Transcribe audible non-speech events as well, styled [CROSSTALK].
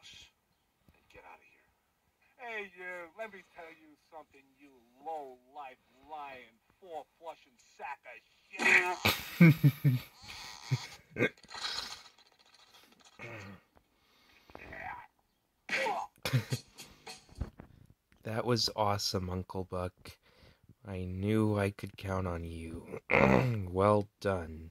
house and get out of here. Hey, you, let me tell you something, you low-life, lying, four-flushing sack of shit. That was awesome, Uncle Buck. I knew I could count on you. [CLEARS THROAT] well done.